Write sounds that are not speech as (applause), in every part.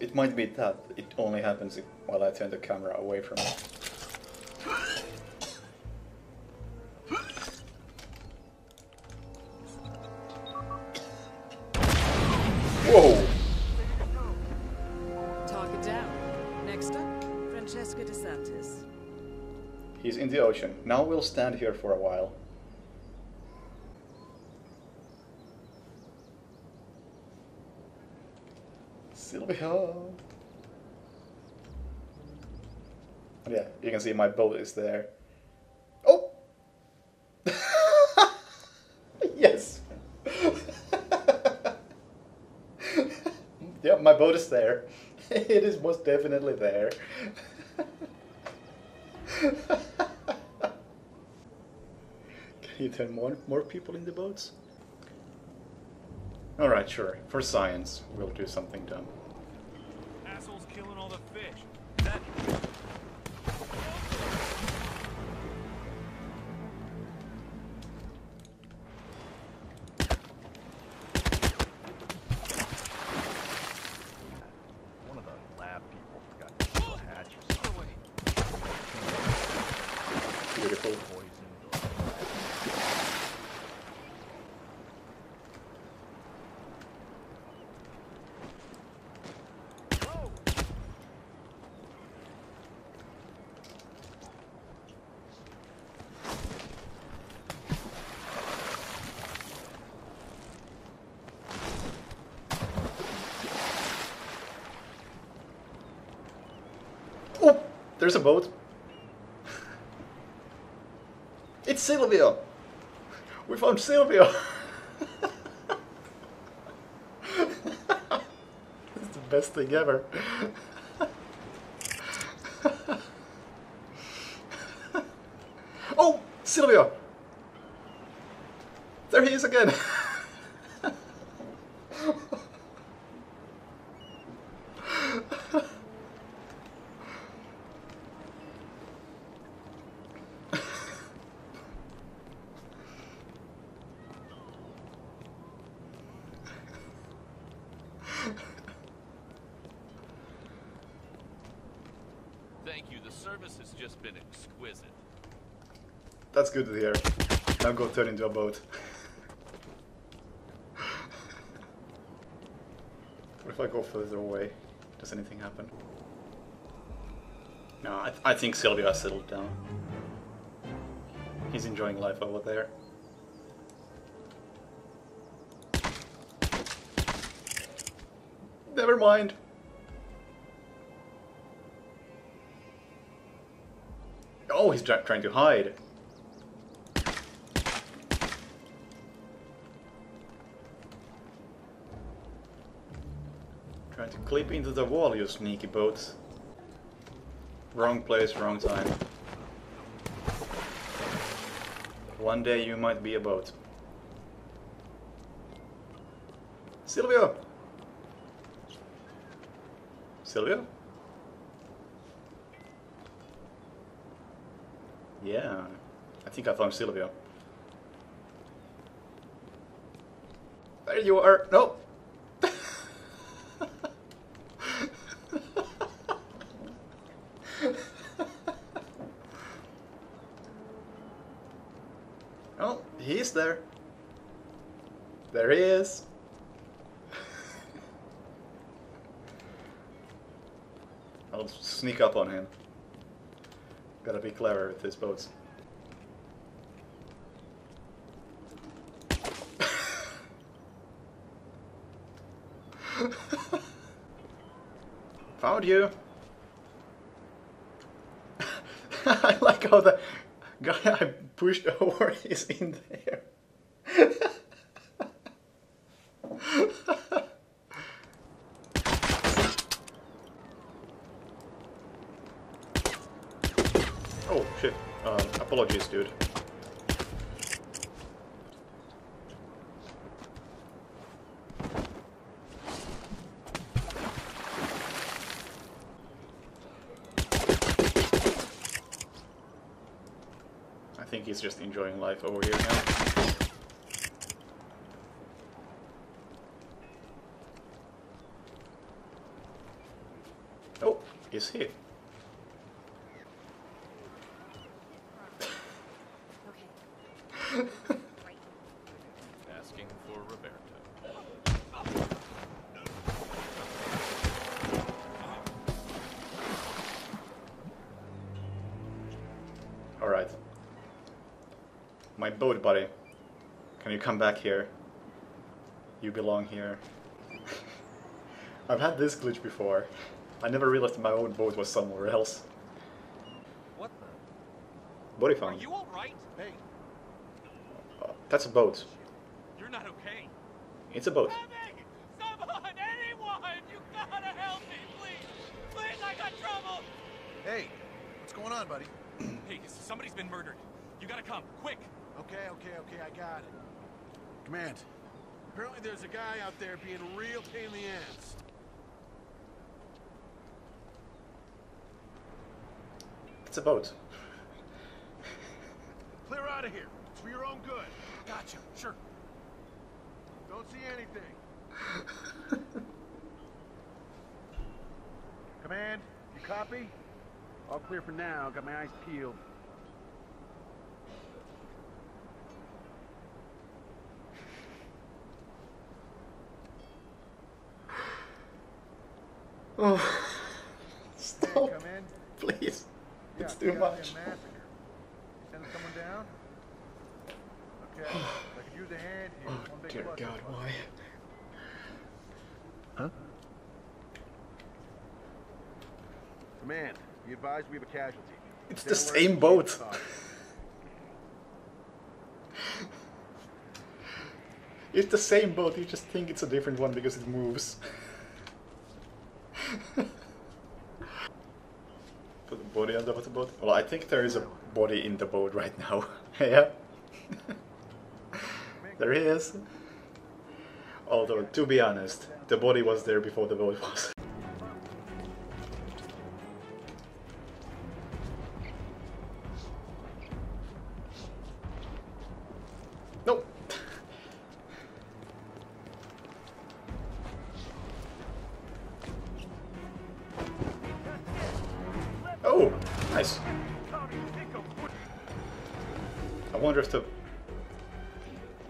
it might be that it only happens if, while I turn the camera away from it. Whoa! Target down. Next up, Francesca DeSantis. He's in the ocean. Now we'll stand here for a while. Silvio! Yeah, you can see my boat is there. Oh! (laughs) yes! (laughs) yeah, my boat is there. (laughs) it is most definitely there. Can you turn more, more people in the boats? Alright, sure. For science, we'll do something dumb. Whoa! Oh! There's a boat. It's Silvio! We found Silvio! (laughs) is the best thing ever. (laughs) oh! Silvio! There he is again! (laughs) Thank you. The service has just been exquisite. That's good to hear. Now go turn into a boat. what if I go further away? Does anything happen? No, I, th- I think Silvio has settled down. He's enjoying life over there. Never mind. Oh, he's trying to hide. Trying to clip into the wall, you sneaky boats. Wrong place, wrong time. One day you might be a boat. Silvio! Silvio? Yeah, I think I found Silvio. There you are. No. (laughs) oh, he's there. There he is. I'll sneak up on him. Gotta be clever with these boats. (laughs) Found you. (laughs) I like how the guy I pushed over (laughs) is in there. oh shit. Um, apologies, dude. I think he's just enjoying life over here now. Is he? Asking Alright. My boat buddy. Can you come back here? You belong here. (laughs) I've had this glitch before. I never realized my own boat was somewhere else. What the? Body Are found. you alright? Hey, Uh, that's a boat. you're not okay. It's a boat. Someone, anyone! You gotta help me, please! Please, I got trouble! Hey, what's going on, buddy? Hey, somebody's been murdered. You gotta come, quick! Okay, okay, okay, I got it. Command, apparently there's a guy out there being a real pain in the ass. It's a boat. Clear out of here. It's for your own good. Gotcha, sure. Don't see anything. (laughs) Command, you copy? All clear for now. Got my eyes peeled. Oh, stop, come in. please. Yeah, It's too much. Massacre. Sending someone down? Okay, I could use a hand here. Oh, One big dear God, why? Huh? Command, be advised we have a casualty. It's Stay the same boat. It's the same boat, you just think it's a different one because it moves. (laughs) Put the body on top of the boat. Well, I think there is a body in the boat right now. (laughs) yeah. there he is. Although, to be honest, the body was there before the boat was. Nice. I wonder if the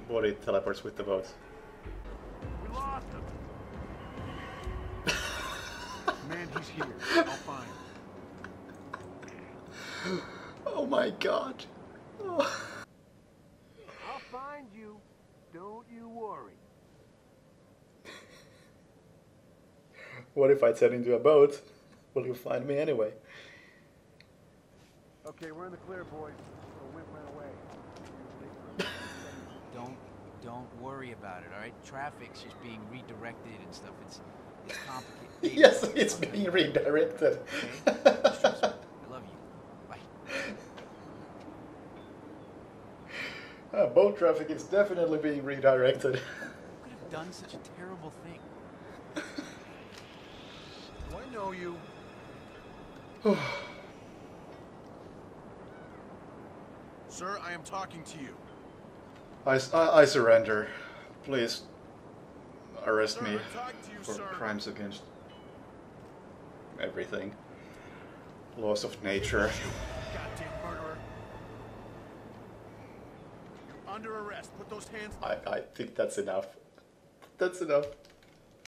body teleports with the boat. We lost him. Man, he's here. I'll find him. (laughs) Oh my god. Oh. I'll find you. Don't you worry. (laughs) What if I turn into a boat? Will you find me anyway? Okay, we're in the clear, boys. The wind went away. Don't don't worry about it, all right? Traffic's just being redirected and stuff. It's it's complicated. yes, it's being redirected. Okay? Don't stress me. I love you. Bye. Uh, boat traffic is definitely being redirected. Who could have done such a terrible thing? Do I know you? Sir, I am talking to you. I I surrender. Please arrest Sir, me I'm talking to you, for sir. crimes against everything. Laws of nature. You're under arrest. Put those hands. I, I think that's enough. That's enough.